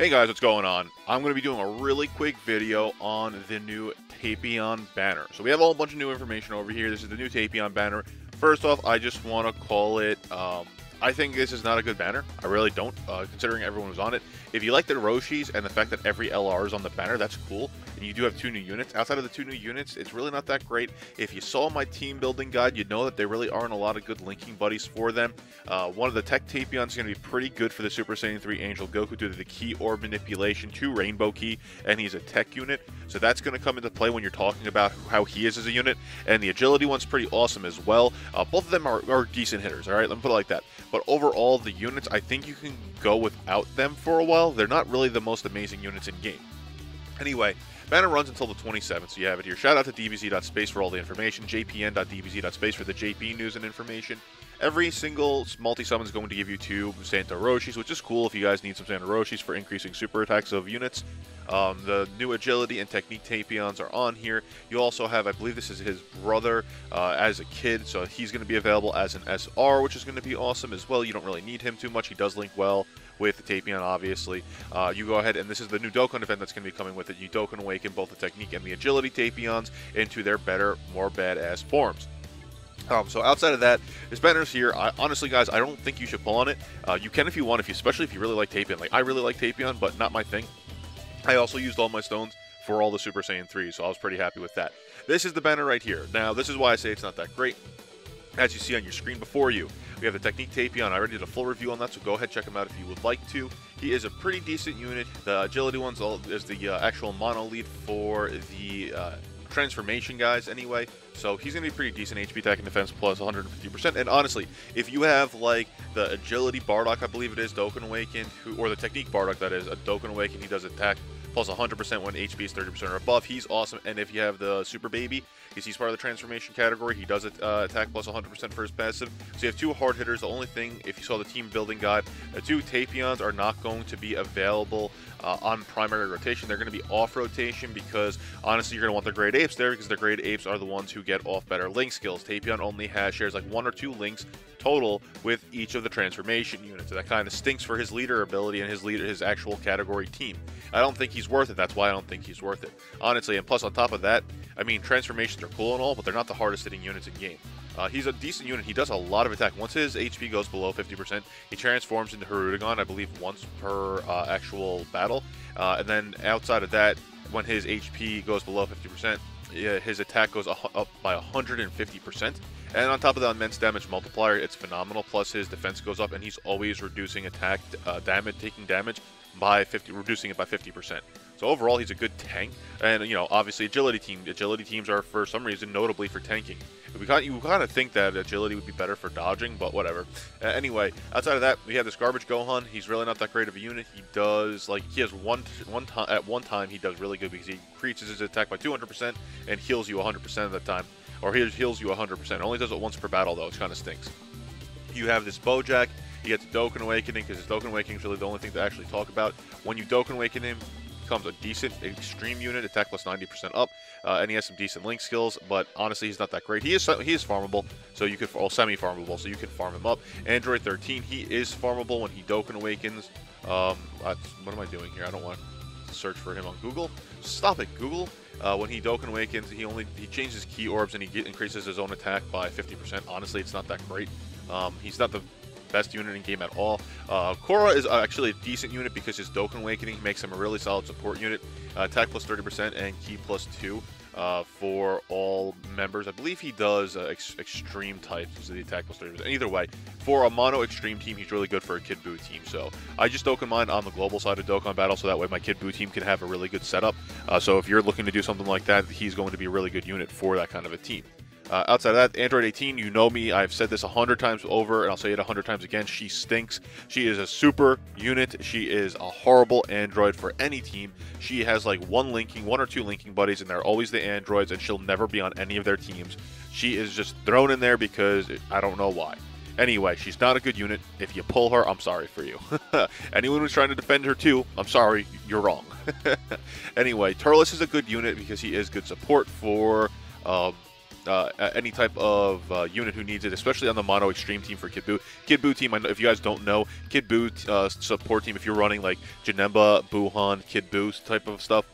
Hey guys, what's going on? I'm going to be doing a really quick video on the new Tapion banner. So we have a whole bunch of new information over here. This is the new Tapion banner. First off, I just want to call it um, I think this is not a good banner. I really don't, uh, considering everyone was on it. If you like the Roshis and the fact that every LR is on the banner, that's cool. And you do have two new units. Outside of the two new units, it's really not that great. If you saw my team building guide, you'd know that there really aren't a lot of good linking buddies for them. Uh, one of the Tech Tapions is going to be pretty good for the Super Saiyan 3 Angel Goku due to the key orb manipulation to Rainbow Key, and he's a tech unit. So that's going to come into play when you're talking about how he is as a unit. And the agility one's pretty awesome as well. Uh, both of them are, are decent hitters, all right? Let me put it like that. But overall, the units, I think you can go without them for a while. They're not really the most amazing units in game. Anyway, banner runs until the 27th, so you have it here. Shout out to dbz.space for all the information, jpn.dbz.space for the JP news and information. Every single multi-summon is going to give you two Santa Roshis, which is cool if you guys need some Santa Roshis for increasing super attacks of units. Um, the new agility and technique tapions are on here. You also have, I believe this is his brother uh, as a kid, so he's going to be available as an SR, which is going to be awesome as well. You don't really need him too much. He does link well with the Tapion, obviously. Uh, you go ahead, and this is the new Dokkan event that's going to be coming with it. You Dokkan Awaken both the Technique and the Agility Tapions into their better, more badass forms. So outside of that, this banner's here. I, honestly, guys, I don't think you should pull on it. Uh, you can if you want, if you, especially if you really like Tapion. Like I really like Tapion, but not my thing. I also used all my stones for all the Super Saiyan 3, so I was pretty happy with that. This is the banner right here. Now, this is why I say it's not that great. As you see on your screen before you, we have the Technique Tapion. I already did a full review on that, so go ahead check him out if you would like to. He is a pretty decent unit. The Agility one's is the uh, actual mono lead for the uh, transformation guys anyway. So he's going to be pretty decent HP attack and defense plus 150%. And honestly, if you have like the agility Bardock, I believe it is, Dokkan Awakened, who, or the technique Bardock that is, a Dokkan Awakened, he does attack plus 100% when HP is 30% or above. He's awesome. And if you have the Super Baby, because he's part of the transformation category, he does uh, attack plus 100% for his passive. So you have two hard hitters. The only thing, if you saw the team building guide, the two Tapions are not going to be available uh, on primary rotation. They're going to be off rotation because honestly, you're going to want the Great Apes there because the Great Apes are the ones who get off better link skills. Tapion only has shares like one or two links total with each of the transformation units. that kind of stinks for his leader ability and his leader, his actual category team. I don't think he's worth it. That's why I don't think he's worth it. Honestly, and plus on top of that, I mean, transformations are cool and all, but they're not the hardest hitting units in game. Uh, he's a decent unit. He does a lot of attack. Once his HP goes below 50%, he transforms into Hirudegarn, I believe, once per uh, actual battle. Uh, and then outside of that, when his HP goes below 50%, his attack goes up by 150%. And on top of the immense damage multiplier, it's phenomenal. Plus his defense goes up, and he's always reducing attack uh, damage, taking damage by 50, reducing it by 50%. So overall, he's a good tank. And, you know, obviously agility team. Agility teams are, for some reason, notably for tanking. We kind you kind of think that agility would be better for dodging, but whatever. Uh, anyway, outside of that, we have this garbage Gohan. He's really not that great of a unit. He does like he has one one time at one time he does really good because he increases his attack by 200% and heals you 100% of the time, or he heals you 100%. Only does it once per battle though, which kind of stinks. You have this Bojack. He gets Dokkan Awakening because his Dokkan Awakening is really the only thing to actually talk about. When you Dokkan Awaken him, becomes a decent extreme unit, attack plus 90% up, uh, and he has some decent link skills. But honestly, he's not that great. He is he is farmable, so you could all semi-farmable, so you can farm him up. Android 13, he is farmable when he Dokkan awakens. Um, what am I doing here? I don't want to search for him on Google. Stop it, Google. Uh, when he Dokkan awakens, he only he changes key orbs and he get, increases his own attack by 50%. Honestly, it's not that great. Um, he's not the best unit in game at all. Uh, Korra is actually a decent unit because his Dokkan Awakening makes him a really solid support unit. Uh, attack plus 30% and key plus 2 uh, for all members. I believe he does uh, ex extreme types, so the attack plus 30%. Either way, for a mono extreme team, he's really good for a Kid Buu team. So I just Dokkan mine on the global side of Dokkan Battle, so that way my Kid Buu team can have a really good setup. Uh, so if you're looking to do something like that, he's going to be a really good unit for that kind of a team. Uh, outside of that, Android 18, you know me. I've said this a hundred times over, and I'll say it a hundred times again. She stinks. She is a super unit. She is a horrible Android for any team. She has like one linking, one or two linking buddies, and they're always the Androids, and she'll never be on any of their teams. She is just thrown in there because I don't know why. Anyway, she's not a good unit. If you pull her, I'm sorry for you. Anyone who's trying to defend her too, I'm sorry, you're wrong. anyway, Turles is a good unit because he is good support for. Um, uh, any type of uh, unit who needs it, especially on the mono extreme team for Kid Buu. Kid Buu team, if you guys don't know, Kid Buu uh, support team, if you're running like Janemba, Buuhan, Kid Buu type of stuff,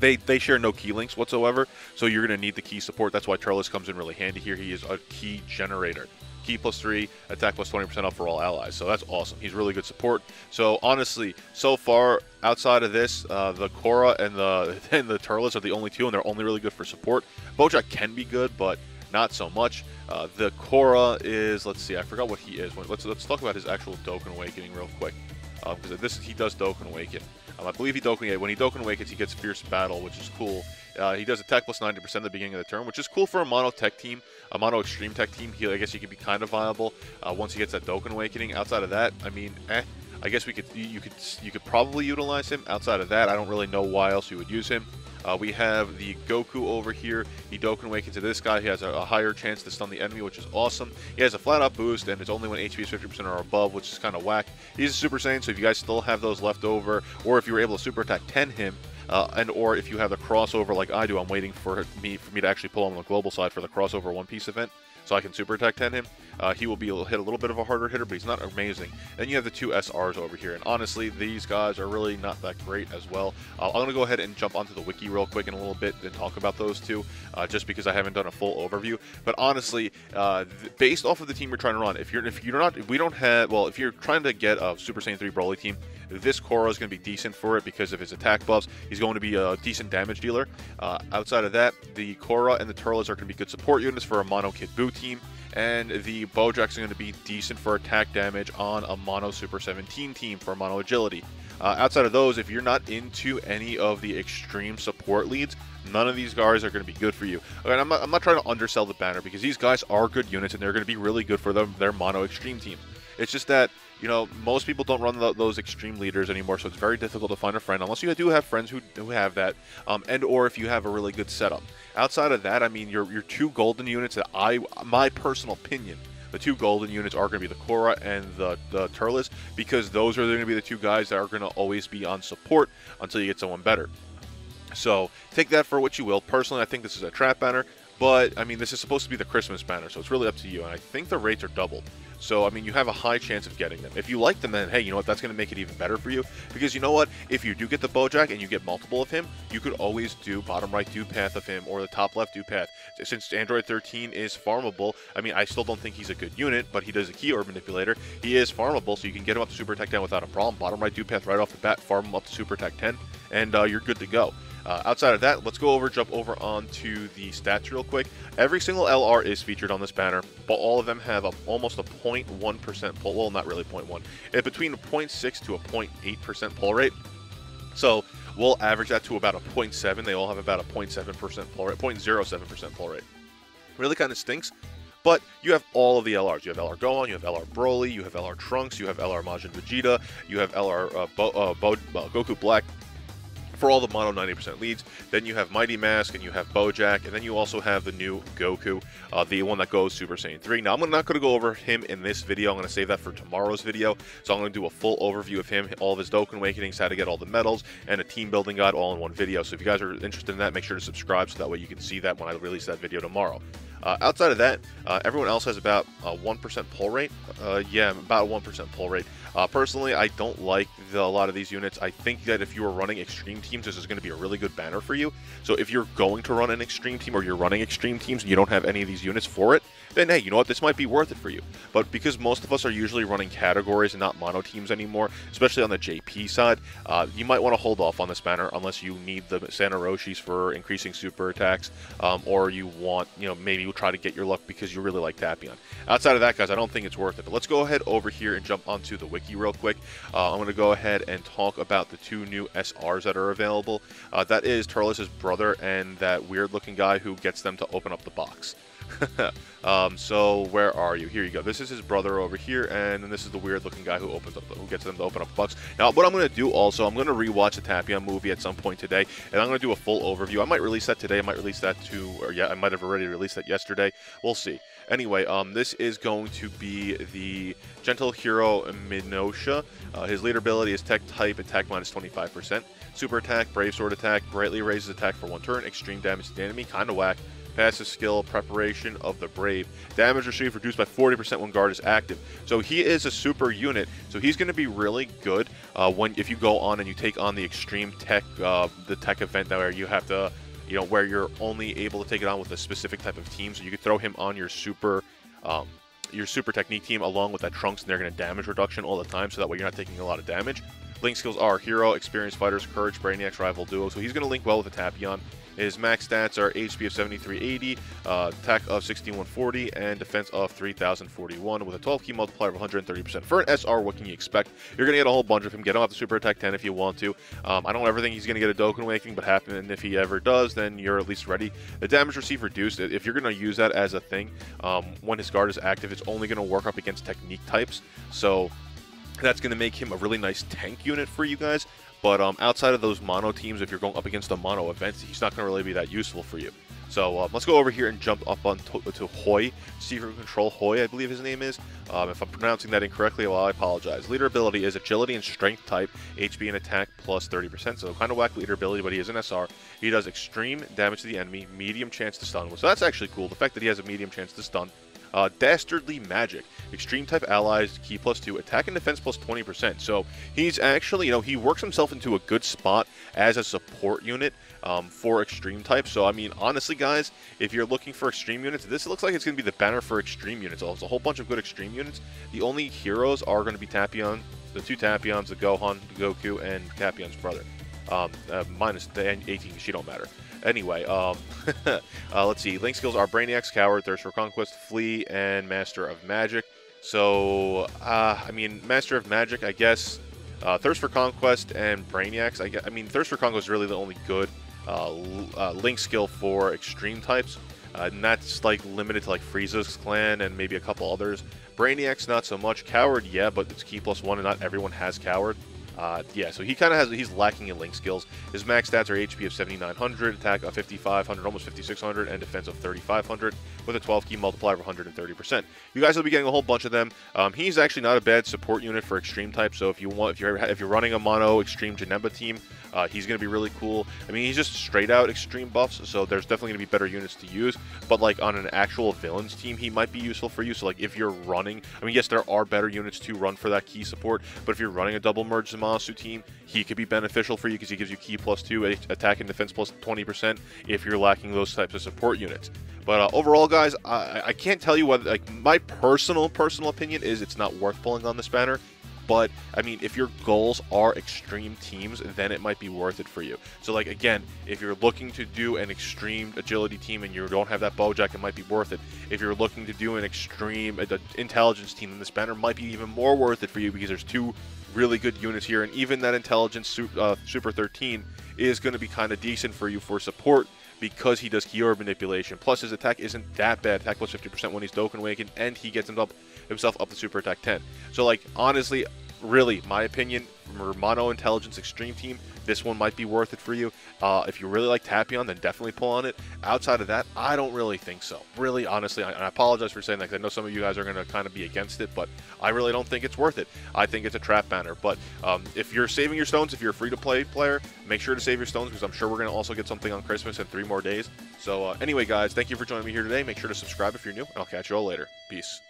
they they share no key links whatsoever, so you're going to need the key support. That's why Turles comes in really handy here. He is a key generator. Key plus three, attack plus 20% up for all allies. So that's awesome. He's really good support. So honestly, so far outside of this, uh, the Korra and the and the Turles are the only two, and they're only really good for support. Bojack can be good, but not so much. Uh, the Korra is, let's see, I forgot what he is. Let's let's talk about his actual Dokkan Awakening real quick, because um, this he does Dokkan Awaken. Um, I believe he Dokkan when he Dokkan Awakens, he gets Fierce Battle, which is cool. Uh, he does attack plus 90% at the beginning of the turn, which is cool for a mono tech team, a mono extreme tech team. He, I guess he could be kind of viable uh, once he gets that Dokkan Awakening. Outside of that, I mean, eh. I guess we could you could you could probably utilize him. Outside of that, I don't really know why else you would use him. Uh, we have the Goku over here. He Dokkan Awakens to this guy. He has a, a, higher chance to stun the enemy, which is awesome. He has a flat out boost, and it's only when HP is 50% or above, which is kind of whack. He's a Super Saiyan, so if you guys still have those left over, or if you were able to Super Attack 10 him, uh, and or if you have the crossover like I do, I'm waiting for me for me to actually pull on the global side for the crossover One Piece event so I can super attack 10 him. Uh, he will be able to hit a little bit of a harder hitter, but he's not amazing. Then you have the two SRs over here, and honestly, these guys are really not that great as well. Uh, I'm going to go ahead and jump onto the wiki real quick in a little bit and talk about those two, uh, just because I haven't done a full overview. But honestly, uh, based off of the team you're trying to run, if you're if you're not, if we don't have, well, if you're trying to get a Super Saiyan 3 Broly team, this Korra is going to be decent for it because of his attack buffs. He's going to be a decent damage dealer. Uh, outside of that, the Korra and the Turles are going to be good support units for a Mono Kid Buu team and the Bojack's are going to be decent for attack damage on a Mono Super 17 team for Mono Agility. Uh, outside of those, if you're not into any of the extreme support leads, none of these guys are going to be good for you. Okay, I'm, not, I'm not trying to undersell the banner because these guys are good units and they're going to be really good for them, their Mono Extreme team. It's just that you know, most people don't run the, those extreme leaders anymore, so it's very difficult to find a friend unless you do have friends who, who have that, um, and or if you have a really good setup. Outside of that, I mean, your your two golden units that I, my personal opinion, the two golden units are going to be the Korra and the the Turles because those are going to be the two guys that are going to always be on support until you get someone better. So take that for what you will. Personally, I think this is a trap banner. But, I mean, this is supposed to be the Christmas banner, so it's really up to you. And I think the rates are doubled. So, I mean, you have a high chance of getting them. If you like them, then, hey, you know what, that's going to make it even better for you. Because you know what, if you do get the Bojack and you get multiple of him, you could always do bottom right do path of him or the top left do path. Since Android 13 is farmable, I mean, I still don't think he's a good unit, but he does a key orb manipulator. He is farmable, so you can get him up to super attack 10 without a problem. Bottom right do path right off the bat, farm him up to super attack 10, and uh, you're good to go. Uh, outside of that, let's go over, jump over onto the stats real quick. Every single LR is featured on this banner, but all of them have a, almost a 0.1% pull, well, not really 0.1, it's between a 0.6 to a 0.8% pull rate. So we'll average that to about a 0.7. They all have about a 0.7% pull rate, 0.07% pull rate. Really kind of stinks, but you have all of the LRs. You have LR Gohan, you have LR Broly, you have LR Trunks, you have LR Majin Vegeta, you have LR uh, Bo, uh, Bo, uh, Goku Black, for all the mono 90% leads. Then you have Mighty Mask and you have Bojack, and then you also have the new Goku, uh, the one that goes Super Saiyan 3. Now, I'm not going to go over him in this video. I'm going to save that for tomorrow's video. So I'm going to do a full overview of him, all of his Dokkan Awakenings, how to get all the medals, and a team building guide all in one video. So if you guys are interested in that, make sure to subscribe so that way you can see that when I release that video tomorrow. Uh, outside of that, uh, everyone else has about a 1% pull rate. Uh, yeah, about a 1% pull rate. Uh, personally, I don't like the, a lot of these units. I think that if you are running extreme teams, this is going to be a really good banner for you. So if you're going to run an extreme team or you're running extreme teams and you don't have any of these units for it, then hey, you know what? This might be worth it for you. But because most of us are usually running categories and not mono teams anymore, especially on the JP side, uh, you might want to hold off on this banner unless you need the Santa Roshis for increasing super attacks, um, or you want, you know, maybe you'll try to get your luck because you really like Tapion. Outside of that, guys, I don't think it's worth it. But let's go ahead over here and jump onto the wiki real quick. Uh, I'm going to go ahead and talk about the two new SRs that are available. Uh, that is Turles' brother and that weird-looking guy who gets them to open up the box. um, so where are you? Here you go. This is his brother over here, and then this is the weird-looking guy who opens up, the, who gets them to open up the box. Now, what I'm going to do also, I'm going to rewatch the Tapion movie at some point today, and I'm going to do a full overview. I might release that today. I might release that to, or yeah, I might have already released that yesterday. We'll see. Anyway, um, this is going to be the Gentle Hero Minosha. Uh, his leader ability is Tech Type, attack minus 25%. Super attack, Brave Sword attack, greatly raises attack for one turn, extreme damage to the enemy, kind of whack Passive skill, Preparation of the Brave. Damage received reduced by 40% when guard is active. So he is a super unit, so he's going to be really good uh, when if you go on and you take on the extreme tech, uh, the tech event where you have to, you know, where you're only able to take it on with a specific type of team. So you could throw him on your super. Um, your super technique team along with that trunks and they're going to damage reduction all the time so that way you're not taking a lot of damage link skills are hero experienced fighters courage brainiacs rival duo so he's going to link well with the tapion his max stats are HP of 7380, uh, attack of 6140, and defense of 3041 with a 12 key multiplier of 130%. For an SR, what can you expect? You're going to get a whole bunch of him. Get him out the super attack 10 if you want to. Um, I don't ever think he's going to get a Dokkan Awakening, but happen, if he ever does, then you're at least ready. The damage received reduced. If you're going to use that as a thing, um, when his guard is active, it's only going to work up against technique types. So that's going to make him a really nice tank unit for you guys. But um, outside of those mono teams, if you're going up against a mono event, he's not going to really be that useful for you. So uh, let's go over here and jump up on to, to Hoi. Secret Control Hoi, I believe his name is. Um, if I'm pronouncing that incorrectly, well, I apologize. Leader ability is agility and strength type, HP and attack plus 30%. So kind of whack leader ability, but he is an SR. He does extreme damage to the enemy, medium chance to stun. So that's actually cool. The fact that he has a medium chance to stun. Uh, Dastardly Magic. Extreme type allies, key plus 2, attack and defense plus 20%. So he's actually, you know, he works himself into a good spot as a support unit um, for extreme type. So, I mean, honestly, guys, if you're looking for extreme units, this looks like it's going to be the banner for extreme units. There's a whole bunch of good extreme units. The only heroes are going to be Tapion, the two Tapions, the Gohan, the Goku, and Tapion's brother. Um, uh, minus the 18, she don't matter. Anyway, um, uh, let's see. Link skills are Brainiacs, Coward, Thirst for Conquest, Flee, and Master of Magic. So, uh, I mean, Master of Magic, I guess. Uh, Thirst for Conquest and Brainiacs. I, guess, I mean, Thirst for Conquest is really the only good uh, uh, Link skill for extreme types. Uh, and that's like limited to like Frieza's clan and maybe a couple others. Brainiac's not so much. Coward, yeah, but it's key plus one, and not everyone has Coward. Uh, yeah, so he kind of has, he's lacking in link skills. His max stats are HP of 7900, attack of 5500, almost 5600, and defense of 3500 with a 12 key multiplier of 130%. You guys will be getting a whole bunch of them. Um, he's actually not a bad support unit for extreme type, so if you want, if you're if you're running a mono extreme Janemba team, uh, he's going to be really cool. I mean, he's just straight out extreme buffs, so there's definitely going to be better units to use. But like on an actual villains team, he might be useful for you. So like if you're running, I mean, yes, there are better units to run for that key support. But if you're running a double merge Zamasu team, he could be beneficial for you because he gives you key plus two, attack and defense plus 20% if you're lacking those types of support units. But uh, overall, guys, I, I can't tell you whether like my personal personal opinion is it's not worth pulling on this banner. But I mean, if your goals are extreme teams, then it might be worth it for you. So, like again, if you're looking to do an extreme agility team and you don't have that Bojack, it might be worth it. If you're looking to do an extreme uh, intelligence team, then this banner might be even more worth it for you because there's two really good units here, and even that intelligence uh, Super 13 is going to be kind of decent for you for support because he does key orb manipulation. Plus, his attack isn't that bad. Attack plus 50% when he's Dokkan Awakened, and he gets himself up to Super Attack 10. So, like, honestly, really, my opinion, Mono Intelligence Extreme Team, this one might be worth it for you. Uh, if you really like Tapion, then definitely pull on it. Outside of that, I don't really think so. Really, honestly, I, I apologize for saying that because I know some of you guys are going to kind of be against it, but I really don't think it's worth it. I think it's a trap banner. But um, if you're saving your stones, if you're a free-to-play player, make sure to save your stones because I'm sure we're going to also get something on Christmas in three more days. So uh, anyway, guys, thank you for joining me here today. Make sure to subscribe if you're new, and I'll catch you all later. Peace.